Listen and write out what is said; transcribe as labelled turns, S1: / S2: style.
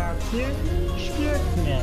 S1: relacje? Świetnie.